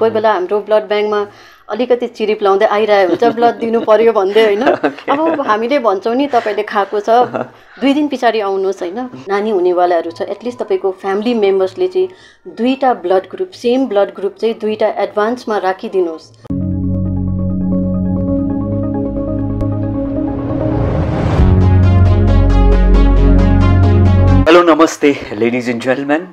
कोही बेला हाम्रो ब्लड ब्याङ्कमा अलिकति चिरिप लाउँदै आइरहेको हुन्छ ब्लड दिनु पर्यो भन्दै होइन। अब हामीले भन्छौँ नि तपाईँले खाएको छ दुई दिन पछाडि आउनुहोस् होइन। नानी हुनेवालाहरू छ एटलिस्ट तपाईँको फ्यामिली मेम्बर्सले चाहिँ दुईवटा blood group same blood group चाहिँ दुईवटा एडभान्समा राखिदिनुहोस्। Hello, Namaste, ladies and gentlemen.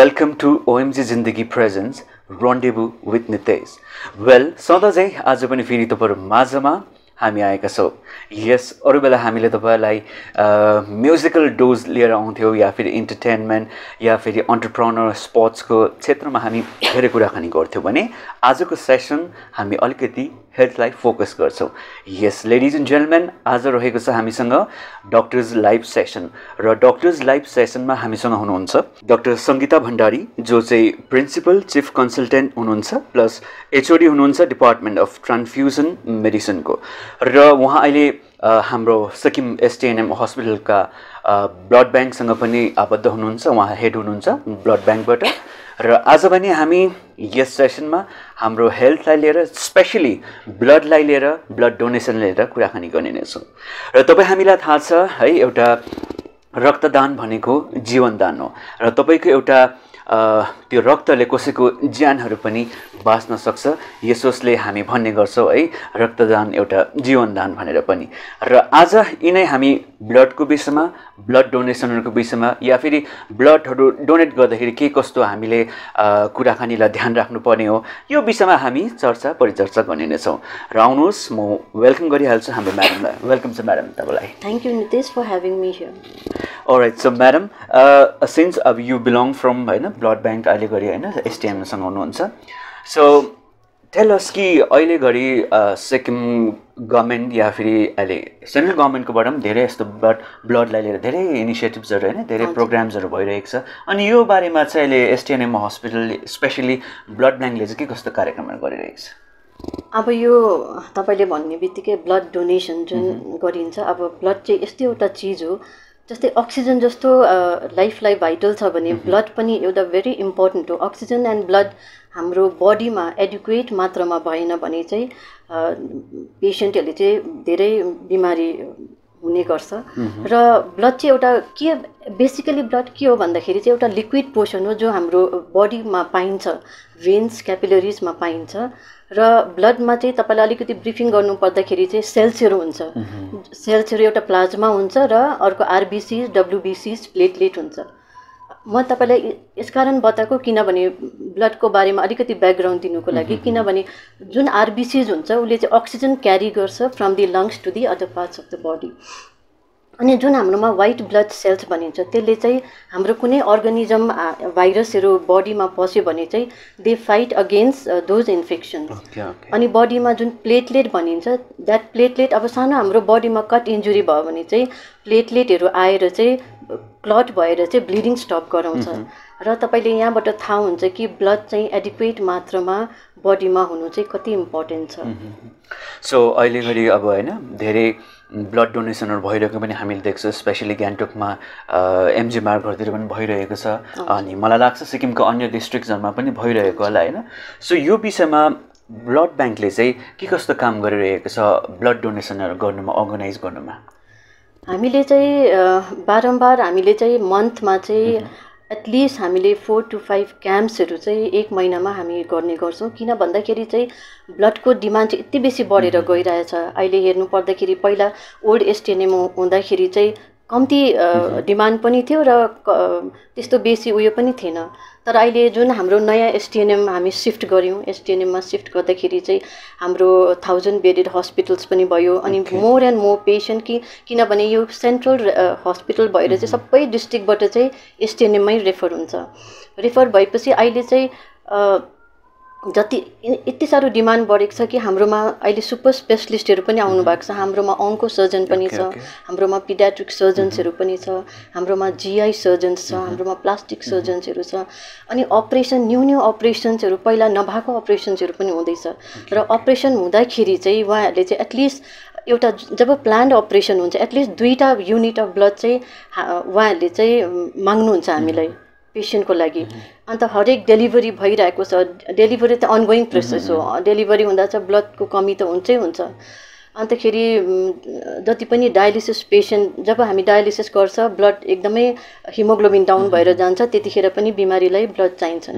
Welcome to OMG Zindagi Presents. Rendezvous with Nitesh. Well, सधैँ आज पनि फेरि तपाईँहरू माझमा हामी आएका छौँ यस अरू बेला हामीले तपाईँलाई म्युजिकल डोज लिएर आउँथ्यौँ या फेरि इन्टरटेनमेन्ट या फेरि अन्टरप्रोनर स्पोर्ट्सको क्षेत्रमा हामी धेरै कुराकानी गर्थ्यौँ भने आजको सेसन हामी अलिकति हेल्थलाई फोकस गर्छौँ। यस लेडिज एन्ड जेन्टलमेन आज रहेको छ हामीसँग डक्टर्स लाइभ सेसन र डक्टर्स लाइभ सेसनमा हामीसँग हुनुहुन्छ डक्टर सङ्गीता भण्डारी जो चाहिँ प्रिन्सिपल चिफ कन्सल्टेन्ट हुनुहुन्छ प्लस एचओडी हुनुहुन्छ डिपार्टमेन्ट अफ ट्रान्सफ्युजन मेडिसिनको र उहाँ अहिले हाम्रो सिक्किम एसटिएनएम हस्पिटलका ब्लड ब्याङ्कसँग पनि आबद्ध हुनुहुन्छ उहाँ हेड हुनुहुन्छ ब्लड ब्याङ्कबाट र आज पनि हामी यस सेसनमा हाम्रो हेल्थलाई लिएर स्पेसली ब्लडलाई लिएर ब्लड डोनेसन लिएर कुराकानी गर्ने नै छौँ। र तपाईँ हामीलाई थाहा छ है एउटा रक्तदान भनेको जीवनदान हो। र तपाईँको एउटा त्यो रक्तले कसैको ज्यानहरू पनि बाँच्न सक्छ। यसोसले हामी भन्ने गर्छौँ है रक्तदान एउटा जीवनदान भनेर पनि। र आज यिनै हामी ब्लडको विषयमा ब्लड डोनेसनहरूको विषयमा या फेरि ब्लडहरू डोनेट गर्दाखेरि के कस्तो हामीले कुराकानीलाई ध्यान राख्नुपर्ने हो यो विषयमा हामी चर्चा परिचर्चा गर्ने नै छौँ। र आउनुहोस् म वेलकम गरिहाल्छु हाम्रो म्याडमलाई। वेलकम छ म्याडम तपाईँलाई। Thank you Nitesh for having me here right so madam since अब यु बिलोङ फ्रम होइन ब्लड ब्याङ्क अहिले घरि होइन एसटिएमसँग हुनुहुन्छ। सो टेलस कि अहिले घरि सिक्किम गभर्मेन्ट या फेरि अहिले सेन्ट्रल गभर्मेन्टकोबाट पनि धेरै यस्तो ब्लड ब्लडलाई लिएर धेरै इनिसिएटिभ्सहरू होइन धेरै प्रोग्राम्सहरू भइरहेको छ। अनि यो बारेमा चाहिँ अहिले एसटिएनएम हस्पिटल स्पेसली ब्लड ब्याङ्कले चाहिँ के कस्तो कार्यक्रमहरू गरिरहेको छ? अब यो तपाईँले भन्ने बित्तिकै ब्लड डोनेसन जुन गरिन्छ अब ब्लड चाहिँ यस्तो एउटा चिज हो जस्तै अक्सिजन जस्तो लाइफलाई भाइटल छ भने ब्लड पनि एउटा भेरी इम्पोर्टेन्ट हो। अक्सिजन एन्ड ब्लड हाम्रो बडीमा एडुक्वेट मात्रामा भएन भने चाहिँ पेसेन्टहरूले चाहिँ धेरै बिमारी हुने गर्छ। र ब्लड चाहिँ एउटा के बेसिकली ब्लड के हो भन्दाखेरि चाहिँ एउटा लिक्विड पोर्सन हो जो हाम्रो बडीमा पाइन्छ भेन्स क्यापिलरिजमा पाइन्छ र ब्लडमा चाहिँ तपाईँलाई अलिकति ब्रिफिङ गर्नु पर्दाखेरि चाहिँ सेल्सहरू हुन्छ। सेल्सहरू एउटा प्लाज्मा हुन्छ र अर्को आरबिसिज डब्लुबिसिज प्लेटलेट हुन्छ। म तपाईँलाई यसकारण बताएको किनभने ब्लडको बारेमा अलिकति ब्याकग्राउन्ड दिनुको लागि किनभने जुन आरबिसिज हुन्छ उसले चाहिँ अक्सिजन क्यारी गर्छ from the lungs to the other parts of the body अनि जुन हाम्रोमा वाइट ब्लड सेल्स भनिन्छ त्यसले चाहिँ हाम्रो कुनै अर्गनिजम भाइरसहरू बडीमा पस्यो भने चाहिँ they fight against those infection अनि बडीमा जुन प्लेटलेट भनिन्छ द्याट प्लेटलेट अब सानो हाम्रो बडीमा कट इन्जुरी भयो भने चाहिँ प्लेटलेटहरू आएर चाहिँ क्लट भएर चाहिँ ब्लिडिङ स्टप गराउँछ। र तपाईँले यहाँबाट थाहा हुन्छ कि ब्लड चाहिँ एडिक्वेट मात्रामा बडीमा हुनु चाहिँ कति इम्पोर्टेन्ट छ। सो अहिले घरि अब होइन धेरै ब्लड डोनेसनहरू भइरहेको पनि हामीले देख्छौँ स्पेसली गान्तोकमा एमजी मार्गहरूतिर पनि भइरहेको छ। अनि मलाई लाग्छ सिक्किमको अन्य डिस्ट्रिक्टहरूमा पनि भइरहेको होला होइन? सो यो विषयमा ब्लड ब्याङ्कले चाहिँ के कस्तो काम गरिरहेको छ ब्लड डोनेसनहरू गर्नुमा अर्गनाइज गर्नुमा? हामीले चाहिँ बारम्बार हामीले चाहिँ मन्थमा चाहिँ एटलिस्ट हामीले फोर टु फाइभ क्याम्प्सहरू चाहिँ एक महिनामा हामी गर्ने गर्छौँ। किन भन्दाखेरि चाहिँ ब्लडको डिमान्ड चाहिँ यति बेसी बढेर गइरहेछ। अहिले हेर्नु पर्दाखेरि पहिला ओल्ड एसटिएनएम हुँदाखेरि चाहिँ कम्ती डिमान्ड पनि थियो र त्यस्तो बेसी उयो पनि थिएन। तर अहिले जुन हाम्रो नयाँ एसटिएनएम हामी सिफ्ट गऱ्यौँ एसटिएनएममा सिफ्ट गर्दाखेरि चाहिँ हाम्रो थाउजन्ड बेडेड हस्पिटल्स पनि भयो अनि मोर एन्ड मोर पेसेन्ट कि किनभने यो सेन्ट्रल हस्पिटल भएर चाहिँ सबै डिस्ट्रिक्टबाट चाहिँ एसटिएनएममै रेफर हुन्छ। रेफर भएपछि अहिले चाहिँ जति यति साह्रो डिमान्ड बढेको छ कि हाम्रोमा अहिले सुपर स्पेसलिस्टहरू पनि आउनु भएको छ। हाम्रोमा अङ्को सर्जन पनि छ। हाम्रोमा पिडियाट्रिक सर्जन्सहरू पनि छ। हाम्रोमा जिआई सर्जन्स छ। हाम्रोमा प्लास्टिक सर्जन्सहरू छ। अनि अपरेसन न्यू न्यू अपरेसन्सहरू पहिला नभएको अपरेसन्सहरू पनि हुँदैछ। र अपरेसन हुँदाखेरि चाहिँ उहाँहरूले चाहिँ एटलिस्ट एउटा जब प्लान्ड अपरेसन हुन्छ एटलिस्ट दुईवटा युनिट अफ ब्लड चाहिँ उहाँहरूले चाहिँ माग्नुहुन्छ हामीलाई पेसेन्टको लागि। अन्त हरेक डेलिभरी भइरहेको छ। डेलिभरी त अनगोइङ प्रोसेस हो। डेलिभरी हुँदा चाहिँ ब्लडको कमी त हुन्छै हुन्छ। अन्तखेरि जति पनि डायलिसिस पेसेन्ट जब हामी डायलिसिस गर्छ ब्लड एकदमै हिमोग्लोबिन डाउन भएर जान्छ त्यतिखेर पनि बिमारीलाई ब्लड चाहिन्छ।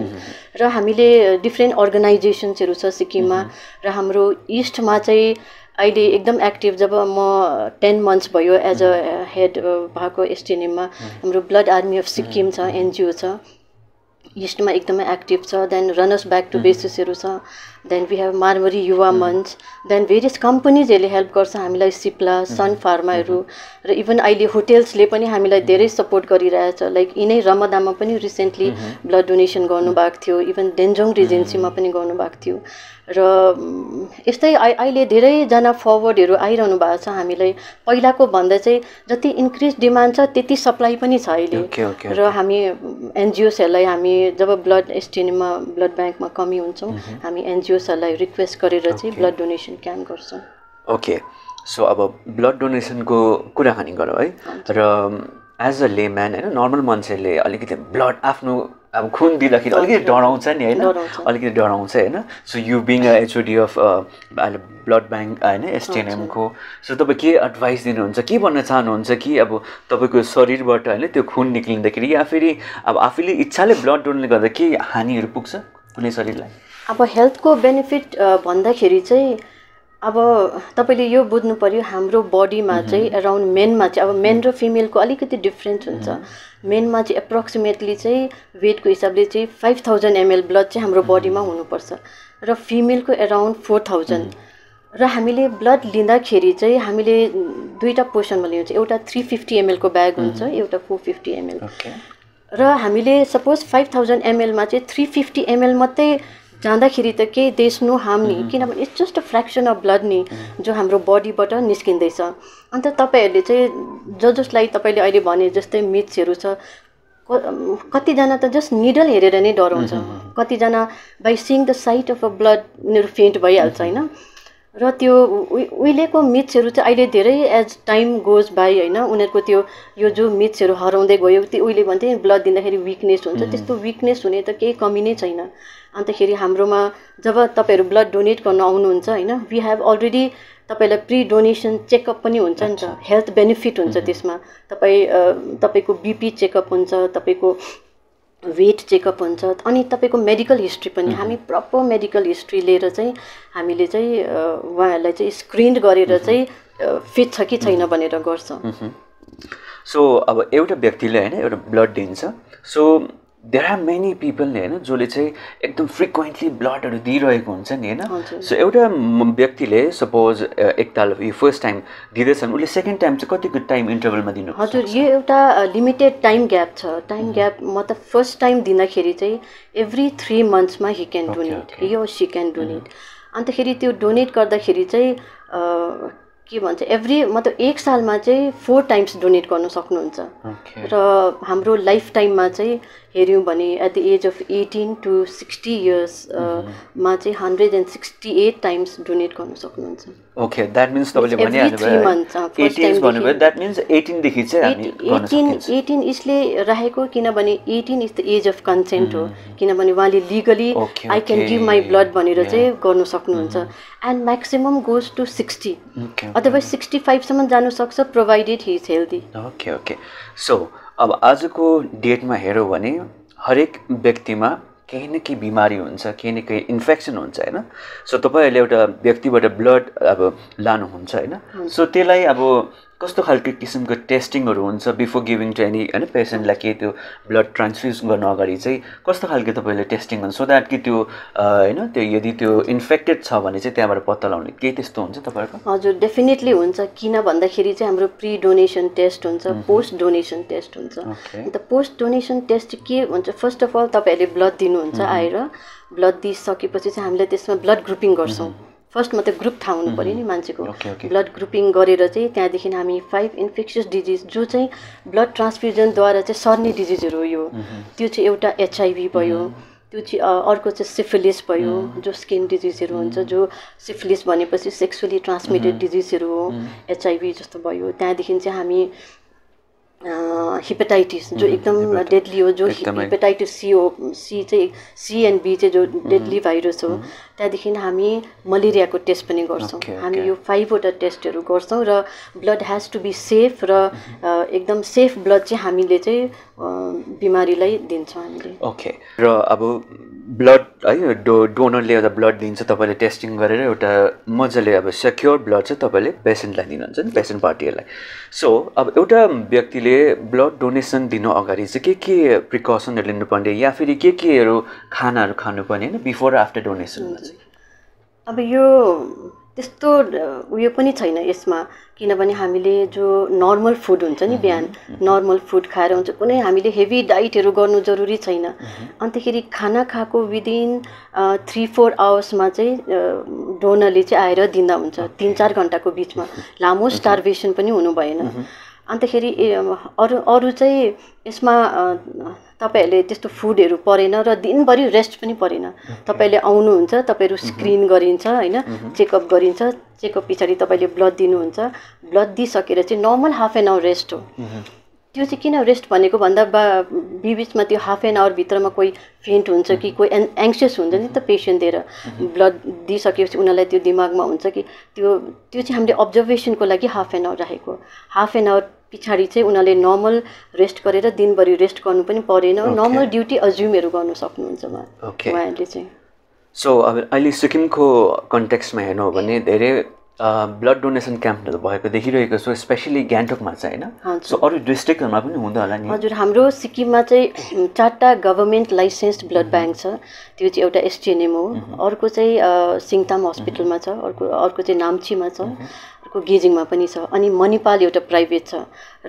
र हामीले डिफ्रेन्ट अर्गनाइजेसन्सहरू छ सिक्किममा र हाम्रो इस्टमा चाहिँ अहिले एकदम एक्टिभ जब म टेन मन्थ्स भयो एज अ हेड भएको एसटिएनएममा हाम्रो ब्लड आर्मी अफ सिक्किम छ एनजिओ छ। इस्टमा एकदमै एक्टिभ छ देन रनर्स ब्याक टु बेसिसहरू छ। देन वी हेभ मारमरी युवा मञ्च देन भेरियस कम्पनीजहरूले हेल्प गर्छ हामीलाई सिप्ला सन फार्माहरू र इभन अहिले होटेल्सले पनि हामीलाई धेरै सपोर्ट गरिरहेछ। लाइक यिनै रमदामा पनि रिसेन्टली ब्लड डोनेसन गर्नुभएको थियो। इभन डेन्जोङ रिजेन्सीमा पनि गर्नुभएको थियो। र यस्तै अहिले धेरैजना फरवर्डहरू आइरहनु भएको छ हामीलाई। पहिलाको भन्दा चाहिँ जति इन्क्रिज डिमान्ड छ त्यति सप्लाई पनि छ अहिले। र हामी एनजिओसहरूलाई हामी जब ब्लड एसटिएनमा ब्लड ब्याङ्कमा कमी हुन्छौँ हामी एनजिओसहरूलाई रिक्वेस्ट गरेर चाहिँ ब्लड डोनेसन क्याम्प गर्छौँ। ओके सो अब ब्लड डोनेसनको कुराकानी गरौँ है। र एज अ लेम्यान होइन नर्मल मान्छेले अलिकति ब्लड आफ्नो अब खुन दिँदाखेरि अलिकति डराउँछ नि होइन। अलिकति डराउँछ होइन? So you being a HOD of अहिले ब्लड ब्याङ्क होइन एसटिएनएमको सो तपाईँ के एडभाइस दिनुहुन्छ? के भन्न चाहनुहुन्छ कि अब तपाईँको शरीरबाट होइन त्यो खुन निक्लिँदाखेरि या फेरि अब आफैले इच्छाले ब्लड डोनेट गर्दा के हानिहरू पुग्छ कुनै शरीरलाई? अब हेल्थको बेनिफिट भन्दाखेरि चाहिँ अब तपाईँले यो बुझ्नु पऱ्यो हाम्रो बडीमा चाहिँ एराउन्ड मेनमा चाहिँ अब मेन र फिमेलको अलिकति डिफ्रेन्स हुन्छ। मेनमा चाहिँ एप्रोक्सिमेटली चाहिँ वेटको हिसाबले चाहिँ फाइभ थाउजन्ड एमएल ब्लड चाहिँ हाम्रो बडीमा हुनुपर्छ र फिमेलको एराउन्ड फोर थाउजन्ड र हामीले ब्लड लिँदाखेरि चाहिँ हामीले दुईवटा पोर्सनमा लिन्छ। एउटा थ्री फिफ्टी एमएलको ब्याग हुन्छ एउटा फोर फिफ्टी एमएल र हामीले सपोज फाइभ थाउजन्ड एमएलमा चाहिँ थ्री फिफ्टी एमएल मात्रै जाँदाखेरि त केही देश नो हार्म नि। किनभने it's just a fraction of blood नि जो हाम्रो बडीबाट निस्किँदैछ। अन्त तपाईँहरूले चाहिँ ज जसलाई तपाईँले अहिले भने जस्तै मिथ्सहरू छ कतिजना त जस्ट निडल हेरेर नै डराउँछ। कतिजना by seeing the sight of a blood उनीहरू फेन्ट भइहाल्छ होइन? र त्यो उहिलेको मिथ्सहरू चाहिँ अहिले धेरै एज टाइम गोज बाई होइन? उनीहरूको त्यो यो जो मिथ्सहरू हराउँदै गयो त्यो उहिले भन्थे नि ब्लड दिँदाखेरि विकनेस हुन्छ। त्यस्तो विकनेस हुने त केही कमी नै छैन। अन्तखेरि हाम्रोमा जब तपाईँहरू ब्लड डोनेट गर्न आउनुहुन्छ होइन? वी हेभ अलरेडी तपाईँलाई प्री डोनेसन चेकअप पनि हुन्छ नि त। हेल्थ बेनिफिट हुन्छ त्यसमा। तपाईँ तपाईँको बिपी चेकअप हुन्छ तपाईँको वेट चेकअप हुन्छ अनि तपाईँको मेडिकल हिस्ट्री पनि। हामी प्रपर मेडिकल हिस्ट्री लिएर चाहिँ हामीले चाहिँ उहाँहरूलाई चाहिँ स्क्रिन गरेर चाहिँ फिट छ कि छैन भनेर गर्छौँ। सो अब एउटा व्यक्तिले होइन एउटा ब्लड दिन्छ। So there are many people नि होइन जसले चाहिँ एकदम फ्रिक्वेन्टली ब्लडहरू दिइरहेको हुन्छ नि होइन। सो एउटा व्यक्तिले सपोज एकताल यो फर्स्ट टाइम दिँदैछन् उसले सेकेन्ड टाइम चाहिँ कतिको टाइम इन्टरभलमा दिनु हजुर यो एउटा लिमिटेड टाइम ग्याप छ। टाइम ग्याप मतलब फर्स्ट टाइम दिँदाखेरि चाहिँ एभ्री थ्री मन्थ्समा हि क्यान डोनेट. यो सी क्यान डोनेट अन्तखेरि त्यो डोनेट गर्दाखेरि चाहिँ के भन्छ एभ्री मतलब एक सालमा चाहिँ फोर टाइम्स डोनेट गर्नु सक्नुहुन्छ। र हाम्रो लाइफ टाइममा चाहिँ हेऱ्यौँ भने at the age of eighteen to sixty years मा चाहिँ hundred and sixty eight times donate गर्नु सक्नुहुन्छ। ओके द्याट मिन्स तपाईँले Every भनिहाल्नु three months, अँ, first एटिन्स time भन्नुभयो। देखि। द्याट मिन्स एटिनदेखि चाहिँ हामी गर्न एटिन एटिन इसले राखेको किनभने eighteen is the age of consent हो। किनभने उहाँले legally I can give. My blood भनेर. चाहिँ गर्नु सक्नुहुन्छ। And maximum goes to sixty otherwise sixty फाइभसम्म जानु सक्छ provided he is healthy okay okay so अब आजको डेटमा हेऱ्यौँ भने हरेक व्यक्तिमा केही न केही बिमारी हुन्छ केही न केही इन्फेक्सन हुन्छ होइन? सो तपाईँहरूले एउटा व्यक्तिबाट ब्लड अब लानुहुन्छ होइन? सो त्यसलाई अब कस्तो खालको किसिमको टेस्टिङहरू हुन्छ बिफोर गिभिङ टु एनी होइन पेसेन्टलाई केही त्यो ब्लड ट्रान्सफ्युज गर्नु अगाडि चाहिँ कस्तो खालको तपाईँले टेस्टिङ गर्नु? सो द्याट कि त्यो होइन त्यो यदि त्यो इन्फेक्टेड छ भने चाहिँ त्यहाँबाट पत्ता लगाउने केही त्यस्तो हुन्छ तपाईँहरूको? हजुर डेफिनेटली हुन्छ। किन भन्दाखेरि चाहिँ हाम्रो प्री डोनेसन टेस्ट हुन्छ पोस्ट डोनेसन टेस्ट हुन्छ। अन्त पोस्ट डोनेसन टेस्ट के हुन्छ? फर्स्ट अफ अल तपाईँहरूले ब्लड दिनुहुन्छ आएर ब्लड दिइसकेपछि चाहिँ हामीले त्यसमा ब्लड ग्रुपिङ गर्छौँ। फर्स्टमा त ग्रुप थाहा हुनु पऱ्यो नि मान्छेको। ब्लड ग्रुपिङ गरेर चाहिँ त्यहाँदेखि हामी फाइभ इन्फेक्सियस डिजिज जो चाहिँ ब्लड ट्रान्सफ्युजनद्वारा चाहिँ सर्ने डिजिजहरू हो यो। त्यो चाहिँ एउटा एचआइभी भयो त्यो चाहिँ अर्को चाहिँ सिफिलिस भयो जो स्किन डिजिजहरू हुन्छ जो सिफिलिस भनेपछि सेक्सुअली ट्रान्समिटेड डिजिजहरू हो एचआइभी जस्तो भयो। त्यहाँदेखि चाहिँ हामी हिपेटाइटिस जो एकदम डेडली हो जो। हेपाटाइटिस सी हो सी चाहिँ सी एन्ड बी चाहिँ जो डेडली भाइरस हो। त्यहाँदेखि हामी मलेरियाको टेस्ट पनि गर्छौँ। Okay, हामी okay. यो फाइभवटा टेस्टहरू गर्छौँ र blood has to be safe र अ, एकदम सेफ ब्लड चाहिँ हामीले चाहिँ बिमारीलाई दिन्छौँ हामीले। ओके। र अब ब्लड है डो डोनरले एउटा ब्लड दिन्छ तपाईँले टेस्टिङ गरेर एउटा मजाले अब सेक्योर ब्लड चाहिँ तपाईँले पेसेन्टलाई दिनुहुन्छ नि पेसेन्ट पार्टीहरूलाई। सो अब एउटा व्यक्तिले ब्लड डोनेसन दिनु अगाडि चाहिँ के के प्रिकसनहरू लिनुपर्ने या फेरि के केहरू खानाहरू खानुपर्ने होइन बिफोर आफ्टर डोनेसनमा चाहिँ? अब यो त्यस्तो उयो पनि छैन यसमा। किनभने हामीले जो नर्मल फुड हुन्छ नि बिहान नर्मल फुड खाएर हुन्छ कुनै हामीले हेभी डाइटहरू गर्नु जरुरी छैन। अन्तखेरि खाना खाएको विदिन थ्री फोर आवर्समा चाहिँ डोनरले चाहिँ आएर दिँदा हुन्छ तिन चार घन्टाको बिचमा। लामो स्टार्भेसन पनि हुनु भएन। अन्तखेरि अरू अरू चाहिँ यसमा तपाईँहरूले त्यस्तो फुडहरू परेन र दिनभरि रेस्ट पनि परेन। तपाईँले आउनुहुन्छ तपाईँहरू स्क्रिन गरिन्छ होइन? चेकअप गरिन्छ चेकअप पछाडि तपाईँले ब्लड दिनुहुन्छ। ब्लड दिइसकेर चाहिँ normal half an hour rest हो। त्यो चाहिँ किन रेस्ट भनेको भन्दा बा बिबिचमा त्यो हाफ एन आवरभित्रमा कोही फेन्ट हुन्छ कि कोही एन् एङ्सियस हुन्छ नि त पेसेन्ट दिएर ब्लड दिइसकेपछि उनीहरूलाई त्यो दिमागमा हुन्छ कि त्यो त्यो चाहिँ हामीले अब्जर्भेसनको लागि हाफ एन आवर राखेको हाफ एन आवर पछाडि चाहिँ उनीहरूले नर्मल रेस्ट गरेर दिनभरि रेस्ट गर्नु पनि परेन। नर्मल ड्युटी अज्युमहरू गर्नु सक्नुहुन्छ उहाँ ओके उहाँहरूले चाहिँ। सो अब अहिले सिक्किमको कन्टेक्स्टमा हेर्नु हो भने धेरै ब्लड डोनेसन क्याम्पहरू भएको देखिरहेको छु स्पेसली गान्तोकमा चाहिँ होइन। सो अरू डिस्ट्रिक्टहरूमा पनि हुँदा होला नि? हजुर हाम्रो सिक्किममा चाहिँ चारवटा गभर्मेन्ट लाइसेन्स्ड ब्लड ब्याङ्क छ त्यो चाहिँ एउटा एसटिएनएम हो। अर्को चाहिँ सिङताम हस्पिटलमा छ अर्को अर्को चाहिँ नाम्चीमा छ। अर्को गेजिङमा पनि छ अनि मणिपाल एउटा प्राइभेट छ।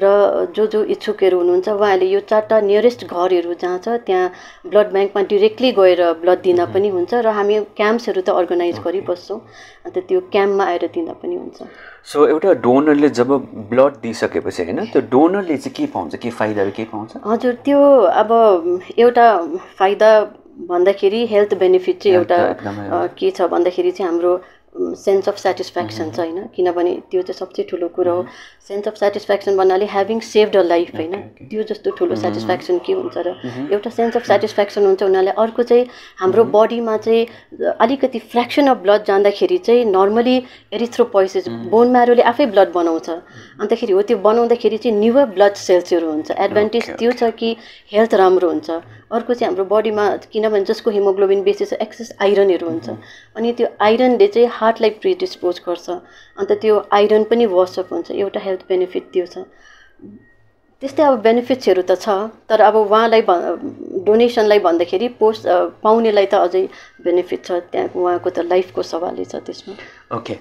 र जो जो इच्छुकहरू हुनुहुन्छ उहाँहरूले यो चारवटा नियरेस्ट घरहरू जहाँ छ त्यहाँ ब्लड ब्याङ्कमा डिरेक्टली गएर ब्लड दिँदा पनि हुन्छ र हामी क्याम्प्सहरू त अर्गनाइज गरिबस्छौँ अन्त त्यो क्याम्पमा आएर दिँदा पनि हुन्छ। सो एउटा डोनरले जब ब्लड दिइसकेपछि होइन त्यो डोनरले चाहिँ के पाउँछ? के फाइदाहरू के पाउँछ? हजुर त्यो अब एउटा फाइदा भन्दाखेरि हेल्थ बेनिफिट चाहिँ एउटा के छ भन्दाखेरि चाहिँ हाम्रो सेन्स अफ सेटिस्फ्याक्सन छ होइन किनभने त्यो चाहिँ सबसे ठुलो कुरो हो। सेन्स अफ सेटिस्फ्याक्सन भन्नाले ह्याभिङ सेभड अ लाइफ होइन? त्यो जस्तो ठुलो सेटिस्फ्याक्सन के हुन्छ र एउटा सेन्स अफ सेटिस्फ्याक्सन हुन्छ उनीहरूलाई अर्को चाहिँ हाम्रो बडीमा चाहिँ अलिकति फ्रेक्सन अफ ब्लड जाँदाखेरि चाहिँ नर्मली एरिथ्रोपोइसिस बोन म्यारोले आफै ब्लड बनाउँछ। अन्तखेरि हो त्यो बनाउँदाखेरि चाहिँ न्युवर ब्लड सेल्सहरू हुन्छ। एडभान्टेज त्यो छ कि हेल्थ राम्रो हुन्छ। अर्को चाहिँ हाम्रो बडीमा किनभने जसको हिमोग्लोबिन बेसी छ एक्सेस आइरनहरू हुन्छ। अनि त्यो आइरनले चाहिँ हार्टलाई प्रिडिस्पोज गर्छ। अन्त त्यो आइरन पनि वासअप हुन्छ एउटा हेल्थ बेनिफिट त्यो छ त्यस्तै अब बेनिफिट्सहरू त छ तर अब उहाँलाई भ डोनेसनलाई भन्दाखेरि पोस्ट पाउनेलाई त अझै बेनिफिट छ त्यहाँ उहाँको त लाइफको सवालै छ त्यसमा। ओके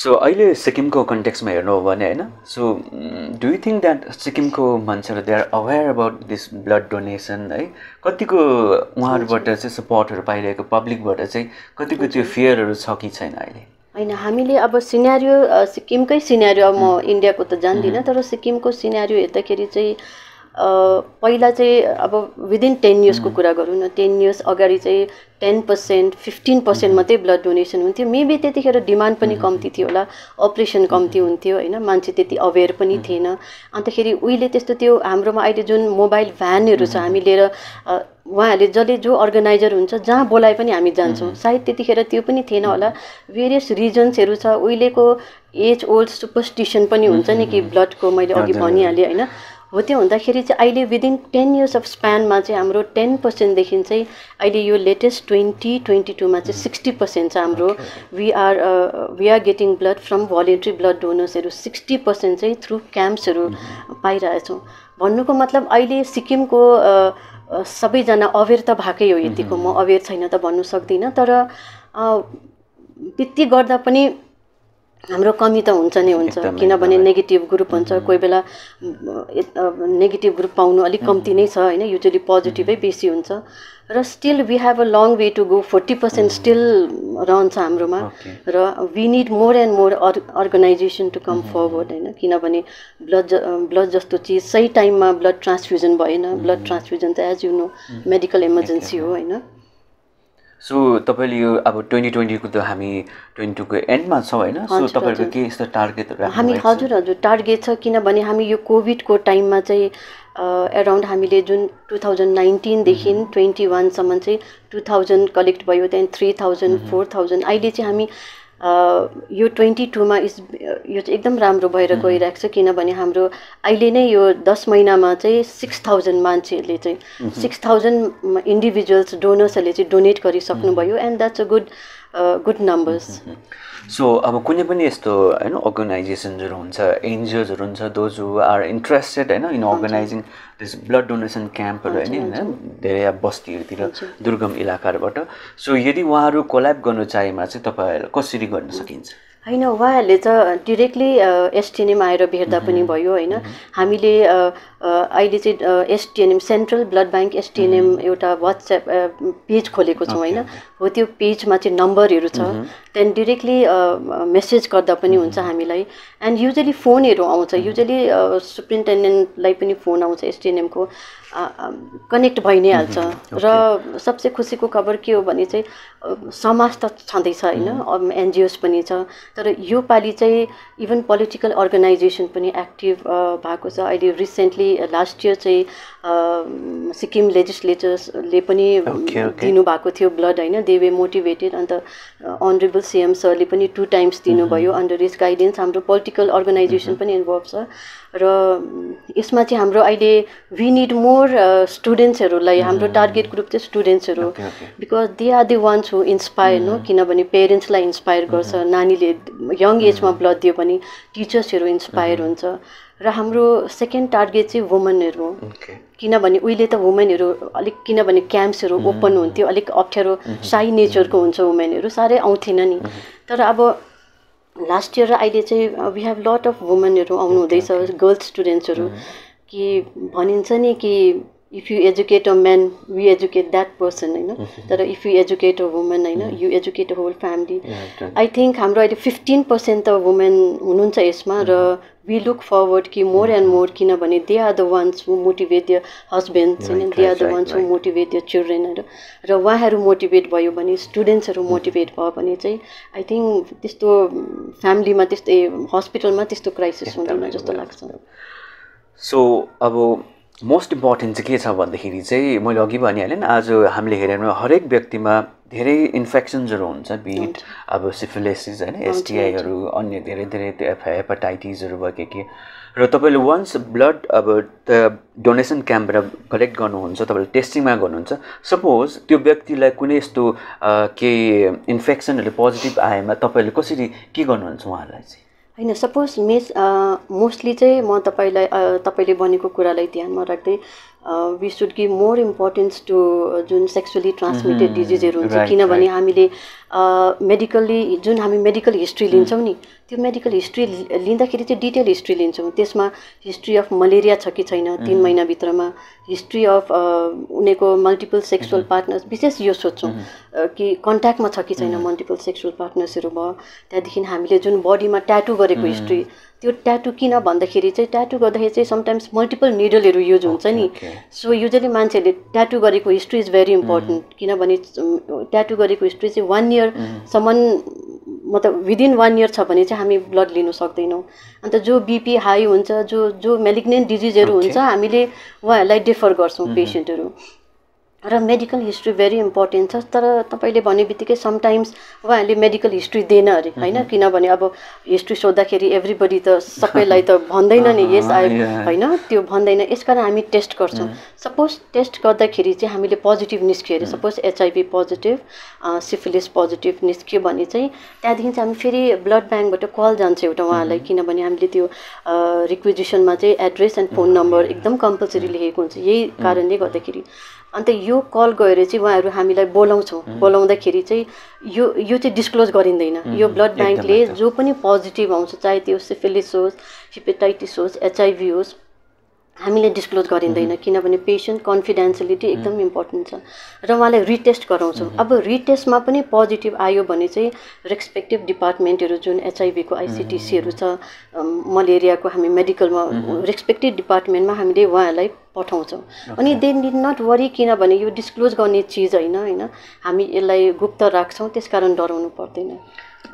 सो अहिले सिक्किमको कन्टेक्समा हेर्नु हो भने होइन? So do you think that सिक्किमको मान्छेहरू they are aware about this blood donation है? कतिको उहाँहरूबाट चाहिँ सपोर्टहरू पाइरहेको पब्लिकबाट चाहिँ कतिको त्यो फियरहरू छ कि छैन अहिले? होइन हामीले अब सिनेरियो सिक्किमकै सिनेरियो अब म इन्डियाको त जान्दिनँ तर सिक्किमको सिनेरियो हेर्दाखेरि चाहिँ पहिला चाहिँ अब विदिन टेन इयर्सको कुरा गरौँ न टेन इयर्स अगाडि चाहिँ टेन पर्सेन्ट फिफ्टिन पर्सेन्ट मात्रै ब्लड डोनेसन हुन्थ्यो। मेबी त्यतिखेर डिमान्ड पनि कम्ती थियो होला अपरेसन कम्ती हुन्थ्यो होइन मान्छे त्यति अवेर पनि थिएन। अन्तखेरि उहिले त्यस्तो त्यो हाम्रोमा अहिले जुन मोबाइल भ्यानहरू छ हामी लिएर उहाँहरूले जसले जो अर्गनाइजर हुन्छ जहाँ बोलाए पनि हामी जान्छौँ। सायद त्यतिखेर त्यो पनि थिएन होला। भेरियस रिजन्सहरू छ। उहिलेको एज ओल्ड सुपरस्टिसन पनि हुन्छ नि कि ब्लडको मैले अघि भनिहालेँ होइन? हो त्यो हुँदाखेरि चाहिँ अहिले विदिन टेन इयर्स अफ स्प्यानमा चाहिँ हाम्रो टेन पर्सेन्टदेखि चाहिँ अहिले यो लेटेस्ट ट्वेन्टी ट्वेन्टी टूमा चाहिँ सिक्सटी पर्सेन्ट छ हाम्रो। We are we are getting blood from voluntary blood डोनर्सहरू sixty percent चाहिँ थ्रु क्याम्प्सहरू पाइरहेछौँ। भन्नुको मतलब अहिले सिक्किमको अ, सबैजना अवेर त भएकै हो यतिको म अवेर छैन त भन्नु सक्दिनँ तर त्यति गर्दा पनि हाम्रो कमी त हुन्छ नै हुन्छ किनभने। नेगेटिभ ग्रुप हुन्छ कोही बेला नेगेटिभ ग्रुप पाउनु अलिक कम्ती नै छ होइन? युजली पोजिटिभै बेसी हुन्छ। र still we have a long way to go forty percent still रहन्छ हाम्रोमा. र we need more and more organisation to come forward होइन? किनभने ब्लड ब्लड जस्तो चिज सही टाइममा ब्लड ट्रान्सफ्युजन भएन। ब्लड ट्रान्सफ्युजन त as you know medical emergency हो होइन? सो तपाईँले यो अब ट्वेन्टी ट्वेन्टीको त हामी ट्वेन्टी टूको एन्डमा छौँ होइन? सो तपाईँहरूको। के यस्तो टार्गेटहरू हामी हजुर हजुर टार्गेट छ किनभने हामी यो कोभिडको टाइममा चाहिँ एराउन्ड हामीले जुन टु थाउजन्ड नाइन्टिनदेखि ट्वेन्टी वानसम्म चाहिँ टु थाउजन्ड कलेक्ट भयो त्यहाँदेखि थ्री थाउजन्ड फोर थाउजन्ड अहिले चाहिँ हामी यो ट्वेन्टी टूमा इस यो चाहिँ एकदम राम्रो भएर गइरहेको छ किनभने हाम्रो अहिले नै यो दस महिनामा चाहिँ सिक्स थाउजन्ड मान्छेहरूले चाहिँ सिक्स थाउजन्ड इन्डिभिजुअल्स डोनर्सहरूले चाहिँ donate गरिसक्नुभयो and that's a good good numbers so अब कुनै पनि यस्तो होइन अर्गनाइजेसन्सहरू हुन्छ एनजिओजहरू हुन्छ दोज हु आर इन्ट्रेस्टेड होइन in organising this blood donation क्याम्पहरू होइन होइन धेरै अब बस्तीहरूतिर दुर्गम इलाकाहरूबाट। सो यदि उहाँहरू कोल्याब गर्नु चाहेमा चाहिँ तपाईँहरूलाई कसरी गर्न सकिन्छ? होइन उहाँहरूले त डिरेक्टली एसटिएनएम आएर भेट्दा पनि भयो होइन। हामीले अहिले चाहिँ STNM central blood bank STNM एउटा वाट्सएप पेज खोलेको छौँ होइन। हो त्यो पेजमा चाहिँ नम्बरहरू छ। त्यहाँदेखि डिरेक्टली मेसेज गर्दा पनि हुन्छ हामीलाई। एन्ड युजली फोनहरू आउँछ। युजली सुप्रिन्टेन्डेन्टलाई पनि फोन आउँछ एसटिएनएमको कनेक्ट भइ नै हाल्छ र सबसे खुसीको खबर के हो भने चाहिँ समाज त छँदैछ होइन? एनजिओस पनि छ। तर यो पालि चाहिँ इभन पोलिटिकल अर्गनाइजेसन पनि एक्टिभ भएको छ। अहिले रिसेन्टली लास्ट इयर चाहिँ सिक्किम लेजिस्लेचर्सले पनि. दिनुभएको थियो ब्लड होइन? They were motivated and honourable CM सरले पनि टु टाइम्स दिनुभयो अन्डर हिज गाइडेन्स हाम्रो पोलिटिकल अर्गनाइजेसन पनि इन्भल्भ छ। र यसमा चाहिँ हाम्रो अहिले वी निड मोर स्टुडेन्ट्सहरूलाई हाम्रो टार्गेट ग्रुप चाहिँ स्टुडेन्ट्सहरू. Because they are the ones who inspire no किनभने पेरेन्ट्सलाई इन्सपायर गर्छ नानीले यङ एजमा ब्लड दियो भने टिचर्सहरू इन्सपायर हुन्छ। र हाम्रो सेकेन्ड टार्गेट चाहिँ वुमनहरू हो किनभने उहिले त वुमेनहरू अलिक किनभने क्याम्प्सहरू ओपन हुन्थ्यो अलिक अप्ठ्यारो साई नेचरको हुन्छ वुमेनहरू साह्रै आउँथेन नि। तर अब लास्ट इयर र अहिले चाहिँ वी हेभ लट अफ वुमेनहरू आउनु हुँदैछ गर्ल्स स्टुडेन्ट्सहरू कि भनिन्छ नि कि if you educate a man we educate that person होइन तर if you educate a women होइन you educate a whole family I think हाम्रो अहिले फिफ्टिन पर्सेन्ट त वुमेन हुनुहुन्छ यसमा र वी लुक फरवर्ड कि मोर एन्ड मोर किनभने they are the ones who motivate the husbands होइन they are the ones who. Motivate the चिल्ड्रेनहरू र उहाँहरू मोटिभेट भयो भने स्टुडेन्ट्सहरू मोटिभेट भयो भने चाहिँ आई थिङ्क त्यस्तो फ्यामिलीमा त्यस्तै हस्पिटलमा त्यस्तो क्राइसिस हुँदैन जस्तो लाग्छ। सो अब मोस्ट इम्पोर्टेन्ट चाहिँ के छ भन्दाखेरि चाहिँ मैले अघि भनिहालेँ नि आज हामीले हेऱ्यौँ भने हरेक व्यक्तिमा धेरै इन्फेक्सन्सहरू हुन्छ बिट अब सिफिलिसिस होइन एसटिआईहरू अन्य धेरै धेरै त्यो हेपाटाइटिसहरू भयो के के। र तपाईँले वान्स ब्लड अब डोनेसन क्याम्पबाट कलेक्ट गर्नुहुन्छ तपाईँले टेस्टिङमा गर्नुहुन्छ सपोज त्यो व्यक्तिलाई कुनै यस्तो केही इन्फेक्सनहरूले पोजिटिभ आएमा तपाईँले कसरी के गर्नुहुन्छ उहाँहरूलाई चाहिँ? होइन सपोज मिस मोस्टली चाहिँ म तपाईँलाई तपाईँले भनेको कुरालाई ध्यानमा राख्दै we should give more importance to जुन सेक्सुअली ट्रान्समिटेड डिजिजहरू हुन्छ किनभने. हामीले मेडिकल्ली जुन हामी मेडिकल हिस्ट्री लिन्छौँ नि त्यो मेडिकल हिस्ट्री लिँदाखेरि चाहिँ डिटेल हिस्ट्री लिन्छौँ। त्यसमा हिस्ट्री अफ मलेरिया छ कि छैन तिन महिनाभित्रमा हिस्ट्री अफ उनीहरूको मल्टिपल सेक्सुअल पार्टनर्स विशेष यो सोध्छौँ कि कन्ट्याक्टमा छ कि छैन मल्टिपल सेक्सुअल पार्टनर्सहरू भयो त्यहाँदेखि हामीले जुन बडीमा ट्याटु गरेको हिस्ट्री त्यो ट्याटु किन भन्दाखेरि चाहिँ ट्याटु गर्दाखेरि चाहिँ समटाइम्स मल्टिपल निडलहरू युज हुन्छ नि. सो युजली मान्छेहरूले ट्याटु गरेको हिस्ट्री इज भेरी इम्पोर्टेन्ट किनभने ट्याटु गरेको हिस्ट्री चाहिँ वान इयरसम्म मतलब विदिन वान इयर छ भने चाहिँ हामी ब्लड लिनु सक्दैनौँ। अन्त जो बिपी हाई हुन्छ जो जो मेलिग्नेन्ट डिजिजहरू हुन्छ हामीले उहाँहरूलाई डिफर गर्छौँ पेसेन्टहरू र मेडिकल हिस्ट्री भेरी इम्पोर्टेन्ट छ तर तपाईँले भने बित्तिकै समटाइम्स उहाँहरूले मेडिकल हिस्ट्री दिएन अरे होइन? किनभने अब हिस्ट्री सोद्धाखेरि एभ्रिबडी त सबैलाई त भन्दैन नि यस yeah. होइन? त्यो भन्दैन। यसकारण हामी टेस्ट गर्छौँ। सपोज टेस्ट गर्दाखेरि चाहिँ हामीले पोजिटिभ निस्क्यो अरे। Suppose HIV positive syphilis positive निस्क्यो भने चाहिँ त्यहाँदेखि चाहिँ हामी फेरि ब्लड ब्याङ्कबाट कल जान्छ एउटा उहाँलाई। किनभने हामीले त्यो रिक्विजिसनमा चाहिँ एड्रेस एन्ड फोन नम्बर एकदम कम्पलसरी लेखेको हुन्छ। यही कारणले गर्दाखेरि। अन्त यो कल गएर चाहिँ उहाँहरू हामीलाई बोलाउँछौँ। बोलाउँदाखेरि चाहिँ यो यो चाहिँ डिस्क्लोज गरिँदैन। यो ब्लड ब्याङ्कले। जो पनि पोजिटिभ आउँछ चाहे त्यो सिफिलिस होस् हिपेटाइटिस होस् एचआइभी होस् हामीले डिस्क्लोज गरिँदैन किनभने पेसेन्ट कन्फिडेन्सियलिटी एकदम इम्पोर्टेन्ट छ। र उहाँलाई रिटेस्ट गराउँछौँ। अब रिटेस्टमा पनि पोजिटिभ आयो भने चाहिँ रेस्पेक्टिभ डिपार्टमेन्टहरू जुन एचआइभीको आइसिटिसीहरू छ मलेरियाको हामी मेडिकलमा रेस्पेक्टिभ डिपार्टमेन्टमा हामीले उहाँहरूलाई पठाउँछौँ। अनि दे निड नट वरी किनभने यो डिस्क्लोज गर्ने चिज होइन होइन। हामी यसलाई गुप्त राख्छौँ त्यस कारण डराउनु पर्दैन।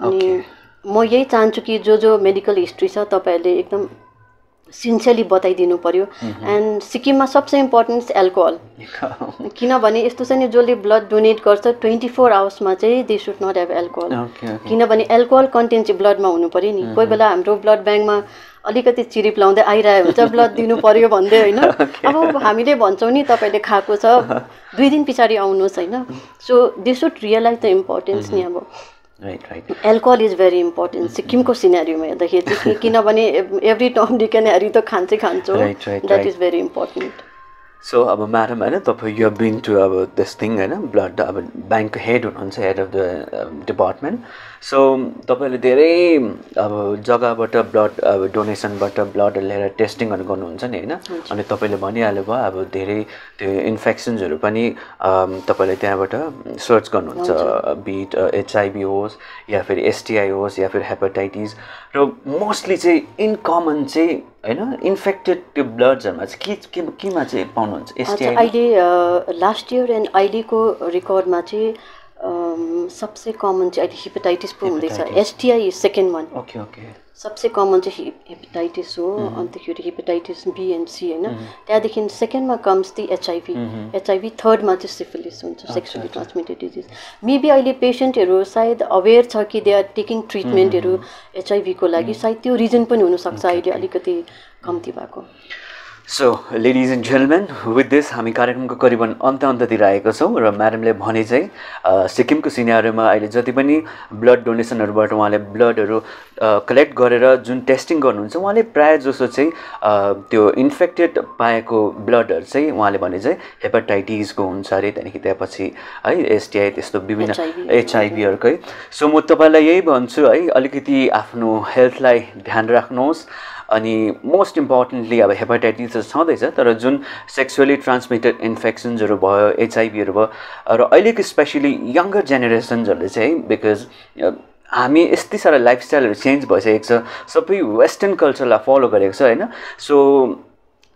अनि म यही चाहन्छु कि जो जो मेडिकल हिस्ट्री छ तपाईँहरूले एकदम सिन्सियरली बताइदिनु पऱ्यो एन्ड सिक्किममा सबसे इम्पोर्टेन्ट एल्कोहल किनभने यस्तो छ नि जसले ब्लड डोनेट गर्छ ट्वेन्टी फोर आवर्समा चाहिँ they should not have alcohol किनभने एल्कोहल कन्टेन्ट चाहिँ ब्लडमा हुनु पऱ्यो नि। कोही बेला हाम्रो ब्लड ब्याङ्कमा अलिकति चिरिप लाउँदै आइरहेको हुन्छ ब्लड दिनु पऱ्यो भन्दै होइन। अब हामीले भन्छौँ नि तपाईँले खाएको छ दुई दिन पछाडि आउनुहोस् होइन। So they should realise the importance नि अब। एल्कोहल इज भेरी इम्पोर्टेन्ट सिक्किमको सिनेरीमा हेर्दाखेरि किनभने एभ्री टर्म डिकेन हेरी त खान्छै खान्छौँ that is very important so अब म्याडम होइन तपाईँ यु बिन टु अब दिस थिङ होइन ब्लड अब ब्याङ्कको हेड हुनुहुन्छ head of the department so तपाईँले धेरै अब जग्गाबाट ब्लड अब डोनेसनबाट ब्लड लिएर टेस्टिङहरू गर्नुहुन्छ नि होइन? अनि तपाईँले भनिहाल्नु भयो अब धेरै त्यो इन्फेक्सन्सहरू पनि तपाईँले त्यहाँबाट सर्च गर्नुहुन्छ। बिट एचआइभी होस् या फेरि एसटिआई होस् या फेरि हेपाटाइटिस र मोस्टली चाहिँ इनकमन चाहिँ होइन इन्फेक्टेड त्यो ब्लड्सहरूमा चाहिँ के केमा चाहिँ पाउनुहुन्छ? एसटिआई अहिले लास्ट इयर एन्ड अहिलेको रेकर्डमा चाहिँ सबसे कमन चाहिँ अहिले हिपेटाइटिस पो हुँदैछ। STI second one okay okay सबसे कमन चाहिँ हेपेटाइटिस हो अन्तखेरि हेपेटाइटिस बी एन्ड सी होइन? त्यहाँदेखि सेकेन्डमा कम्स दि एचआइभी एचआइभी थर्डमा चाहिँ सिफिलिस हुन्छ सेक्सुली ट्रान्समिटेड डिजिज मेबी अहिले पेसेन्टहरू सायद अवेर छ कि दे आर टेकिङ ट्रिटमेन्टहरू एचआइभीको लागि। सायद त्यो रिजन पनि हुनसक्छ अहिले अलिकति कम्ती भएको। So ladies and gentlemen with this हामी कार्यक्रमको करिबन अन्त अन्ततिर आएको छौँ र म्याडमले भने चाहिँ सिक्किमको सिनियरमा अहिले जति पनि ब्लड डोनेसनहरूबाट उहाँले ब्लडहरू कलेक्ट गरेर जुन टेस्टिङ गर्नुहुन्छ उहाँले प्रायः जसो चाहिँ त्यो इन्फेक्टेड पाएको ब्लडहरू चाहिँ उहाँले भने चाहिँ हेपाटाइटिसको हुन्छ अरे त्यहाँदेखि त्यसपछि है एसटिआई त्यस्तो विभिन्न एचआइभीहरूकै सो म तपाईँलाई यही भन्छु है अलिकति आफ्नो हेल्थलाई ध्यान राख्नुहोस्। अनि मोस्ट इम्पोर्टेन्टली अब हेपाटाइटिस त छँदैछ तर जुन सेक्सुअली ट्रान्समिटेड इन्फेक्सन्सहरू भयो एचआइभीहरू भयो र अहिलेको स्पेसली यङ्गर जेनेरेसन्सहरूले चाहिँ बिकज हामी यति साह्रो लाइफस्टाइलहरू चेन्ज भइसकेको छ सबै वेस्टर्न कल्चरलाई फलो गरेको छ होइन? सो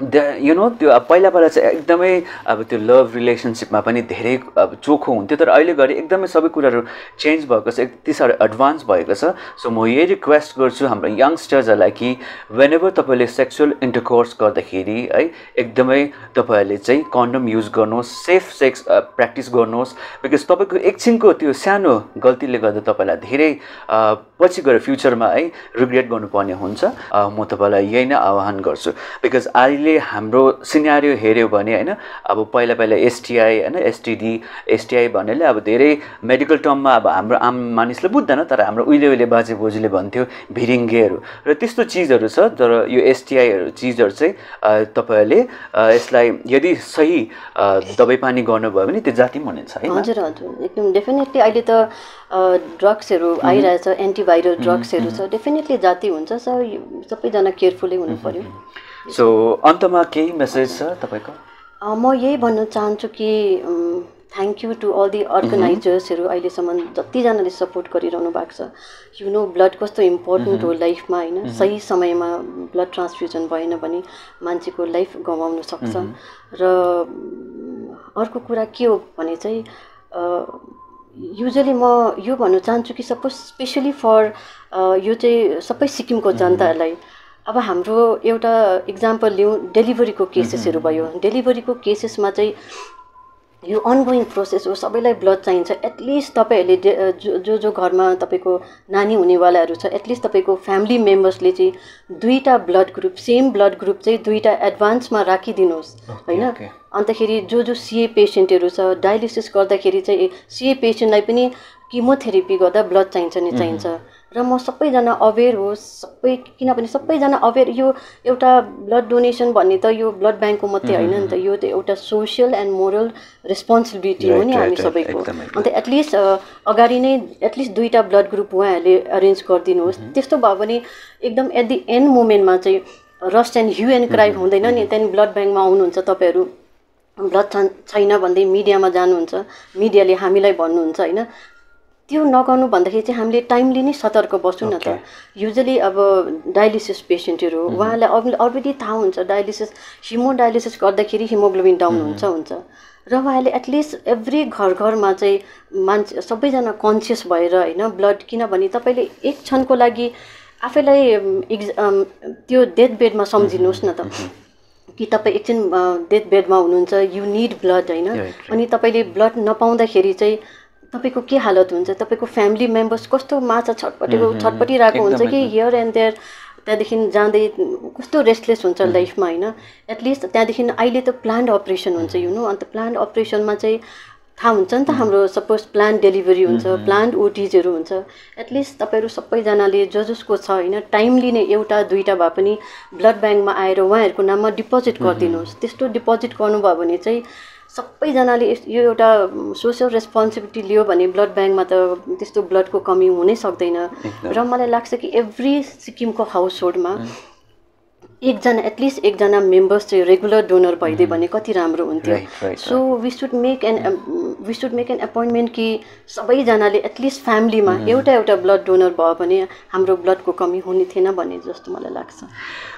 यु नो त्यो अब पहिला पहिला चाहिँ एकदमै अब त्यो लभ रिलेसनसिपमा पनि धेरै अब चोखो हुन्थ्यो तर अहिले घरि एकदमै सबै कुराहरू चेन्ज भएको छ यति साह्रो एडभान्स भएको छ। सो म यही रिक्वेस्ट गर्छु हाम्रो यङ्स्टर्सहरूलाई कि वेन एभर तपाईँले सेक्सुअल इन्टरकोर्स गर्दाखेरि है एकदमै तपाईँहरूले चाहिँ कन्डम युज गर्नुहोस् सेफ सेक्स प्र्याक्टिस गर्नुहोस् बिकज तपाईँको एकछिनको त्यो सानो गल्तीले गर्दा तपाईँलाई धेरै पछि गएर फ्युचरमा है रिग्रेट गर्नुपर्ने हुन्छ। म तपाईँलाई यही नै आह्वान गर्छु। बिकज अहिले अहिले हाम्रो सिनारियो हेऱ्यो भने होइन अब पहिला पहिला एसटिआई होइन एसटिडी एसटिआई भन्नेले अब धेरै मेडिकल टर्ममा अब हाम्रो आम मानिसले बुझ्दैन तर हाम्रो उहिले उहिले बाजे बोजूले भन्थ्यो भिरिङ्गेहरू। र त्यस्तो चिजहरू छ तर यो एसटिआईहरू चिजहरू चाहिँ तपाईँहरूले यसलाई यदि सही दबाई पानी गर्नुभयो भने त्यो जाति पनि हुनेछ हजुर हजुर। एकदम डेफिनेटली अहिले त ड्रग्सहरू आइरहेछ एन्टिभाइरल ड्रग्सहरू छ डेफिनेटली जाति हुन्छ सबैजना केयरफुलै हुनु पऱ्यो सो अन्तमा केही मेसेज छ तपाईँको? म यही भन्न चाहन्छु कि thank you to all the अर्गनाइजर्सहरू अहिलेसम्म जतिजनाले सपोर्ट गरिरहनु भएको छ। यु नो ब्लड कस्तो इम्पोर्टेन्ट हो लाइफमा होइन? सही समयमा ब्लड ट्रान्सफ्युजन भएन भने मान्छेको लाइफ गमाउनु सक्छ। र अर्को कुरा के हो भने चाहिँ युजली म यो भन्न चाहन्छु कि सपोज स्पेसली फर यो चाहिँ सबै सिक्किमको जनताहरूलाई अब हाम्रो एउटा इक्जाम्पल लिउँ डेलिभरीको केसेसहरू भयो। डेलिभरीको केसेसमा चाहिँ यो अनगोइङ प्रोसेस हो सबैलाई ब्लड चाहिन्छ। एटलिस्ट तपाईँहरूले जो जो घरमा तपाईँको नानी हुनेवालाहरू छ एटलिस्ट तपाईँको फ्यामिली मेम्बर्सले चाहिँ दुईवटा blood group same blood group चाहिँ दुईवटा एडभान्समा राखिदिनुहोस् होइन? अन्तखेरि जो जो सिए पेसेन्टहरू छ डायलिसिस गर्दाखेरि चाहिँ सिए पेसेन्टलाई पनि किमोथेरापी गर्दा ब्लड चाहिन्छ नि चाहिन्छ। र म सबैजना अवेर होस् सबै किनभने सबैजना अवेर यो एउटा ब्लड डोनेसन भन्ने त यो ब्लड ब्याङ्कको मात्रै होइन नि त यो त एउटा सोसियल एन्ड मोरल रेस्पोन्सिबिलिटी हो नि हामी सबैको। अन्त एटलिस्ट अगाडि नै एटलिस्ट दुईवटा ब्लड ग्रुप उहाँहरूले अरेन्ज गरिदिनुहोस्। त्यस्तो भयो भने एकदम एट दि एन्ड मोमेन्टमा चाहिँ rust and hue and crime हुँदैन नि। त्यहाँदेखि ब्लड ब्याङ्कमा आउनुहुन्छ तपाईँहरू। ब्लड छैन भन्दै मिडियामा जानुहुन्छ। मिडियाले हामीलाई भन्नुहुन्छ होइन? त्यो नगर्नु भन्दाखेरि चाहिँ हामीले टाइमली नै सतर्क बस्छौँ न त। युजली अब डायलिसिस पेसेन्टहरू उहाँलाई अलरेडी थाहा हुन्छ डायलिसिस हिमो डायलिसिस गर्दाखेरि हिमोग्लोबिन डाउन हुन्छ हुन्छ। र उहाँले एटलिस्ट एभ्री घर घरमा चाहिँ मान्छे सबैजना कन्सियस भएर होइन ब्लड किनभने तपाईँले एक क्षणको लागि आफैलाई इक्ज त्यो डेथ बेडमा सम्झिनुहोस् न त। कि तपाईँ एकछिन डेथ बेडमा हुनुहुन्छ यु निड ब्लड होइन। अनि तपाईँले ब्लड नपाउँदाखेरि चाहिँ तपाईँको के हालत हुन्छ? तपाईँको फ्यामिली मेम्बर्स कस्तो माछा छटपटेको छटपटिरहेको हुन्छ कि? हियर एन्ड देयर त्यहाँदेखि जाँदै कस्तो रेस्टलेस हुन्छ लाइफमा होइन? एटलिस्ट त्यहाँदेखि अहिले त प्लान्ड अपरेसन हुन्छ यु नो अन्त प्लान्ड अपरेसनमा चाहिँ थाहा हुन्छ नि त हाम्रो सपोज प्लान डेलिभरी हुन्छ प्लान्ट ओटिजहरू हुन्छ। एटलिस्ट तपाईँहरू सबैजनाले ज जसको छ होइन? टाइमली नै एउटा दुईवटा भए पनि ब्लड ब्याङ्कमा आएर उहाँहरूको नाममा डिपोजिट गरिदिनुहोस्। त्यस्तो डिपोजिट गर्नुभयो भने चाहिँ सबैजनाले यो एउटा सोसियल रेस्पोन्सिबिलिटी लियो भने ब्लड ब्याङ्कमा त त्यस्तो ब्लडको कमी हुनै सक्दैन। र मलाई लाग्छ कि एभ्री सिक्किमको हाउस होल्डमा एकजना एटलिस्ट एकजना मेम्बर्स चाहिँ रेगुलर डोनर भइदियो भने कति राम्रो हुन्थ्यो। So we should make an we should make an appointment कि सबैजनाले एटलिस्ट फ्यामिलीमा एउटा एउटा ब्लड डोनर भयो भने हाम्रो ब्लडको कमी हुने थिएन भन्ने जस्तो मलाई लाग्छ।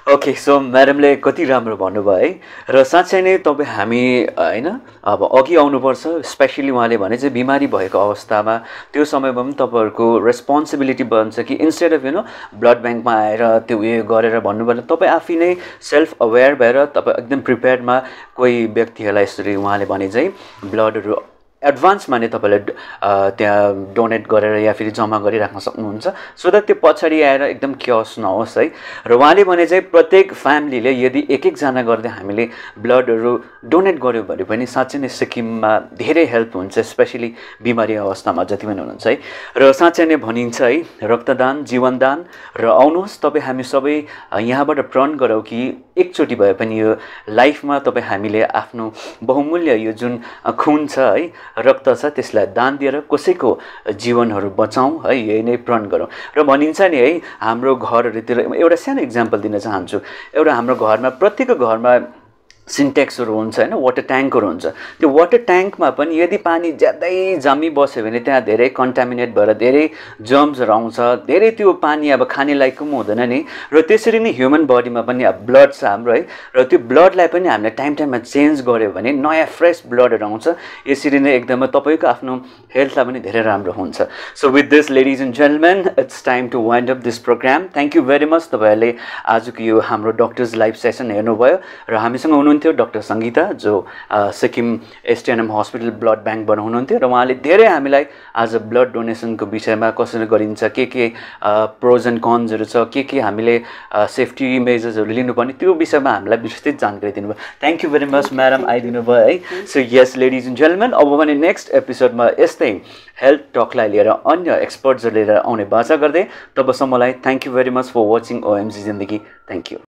ओके सो म्याडमले कति राम्रो भन्नुभयो है? र साँच्चै नै तपाईँ हामी होइन अब अघि आउनुपर्छ स्पेसली उहाँले भने चाहिँ बिमारी भएको अवस्थामा त्यो समयमा पनि तपाईँहरूको रेस्पोन्सिबिलिटी बन्छ कि instead of you know blood ब्याङ्कमा आएर त्यो उयो गरेर भन्नुभयो तपाईँ आफै नै सेल्फ अवेर भएर तपाईँ एकदम प्रिपेयर्डमा कोही व्यक्तिहरूलाई यसरी उहाँले भने चाहिँ ब्लडहरू एडभान्समा नै तपाईँले त्यहाँ डोनेट गरेर या फेरि जम्मा गरिराख्न सक्नुहुन्छ। सो द्याट त्यो पछाडि आएर एकदम क्यस नहोस् है। र उहाँले भने चाहिँ प्रत्येक फ्यामिलीले यदि एक एकजना गर्दै हामीले ब्लडहरू डोनेट गऱ्यो भने पनि साँच्चै नै सिक्किममा धेरै हेल्प हुन्छ स्पेसली बिमारी अवस्थामा जति पनि हुनुहुन्छ है। र साँच्चै नै भनिन्छ है रक्तदान जीवनदान र आउनुहोस् तपाईँ हामी सबै यहाँबाट प्रण गरौँ कि एकचोटि भए पनि यो लाइफमा तपाईँ हामीले आफ्नो बहुमूल्य यो जुन खुन छ है रक्त छ त्यसलाई दान दिएर कसैको जीवनहरू बचाउँ है यही नै प्रण गरौँ। र भनिन्छ नि है हाम्रो घरहरूतिर एउटा सानो इक्जाम्पल दिन चाहन्छु। एउटा हाम्रो घरमा प्रत्येकको घरमा सिन्टेक्सहरू हुन्छ होइन वाटर ट्याङ्कहरू हुन्छ। त्यो वाटर ट्याङ्कमा पनि यदि पानी ज्यादै जामी बस्यो भने त्यहाँ धेरै कन्टामिनेट भएर धेरै जर्म्सहरू आउँछ धेरै त्यो पानी अब खाने लायकको पनि हुँदैन नि। र त्यसरी नै ह्युमन बडीमा पनि अब ब्लड छ हाम्रो है। र त्यो ब्लडलाई पनि हामीले टाइम टाइममा चेन्ज गऱ्यो भने नयाँ फ्रेस ब्लडहरू आउँछ यसरी नै एकदमै तपाईँको आफ्नो हेल्थलाई पनि धेरै राम्रो हुन्छ। So with this ladies and gentlemen it's time to wind up this programme thank you very much तपाईँहरूले आजको यो हाम्रो डक्टर्स लाइफ सेसन हेर्नुभयो। र हामीसँग हुनु हुनुहुन्थ्यो डक्टर सङ्गीता जो Sikkim STNM hospital blood bank बनाउनुहुन्थ्यो र उहाँले धेरै हामीलाई आज ब्लड डोनेसनको विषयमा कसरी गरिन्छ के के प्रोज एन्ड कन्सहरू छ के के हामीले सेफ्टी मेजर्सहरू लिनुपर्ने त्यो विषयमा हामीलाई विस्तृत जानकारी दिनुभयो। Thank you very much madam आइदिनु भयो है। सो यस लेडिज एन्ड जेन्टलमेन अब भने नेक्स्ट एपिसोडमा यस्तै हेल्थ टकलाई लिएर अन्य एक्सपर्ट्सहरू लिएर आउने बाचा गर्दै तबसम्मलाई thank you very much for watching OMG Zindagi thank you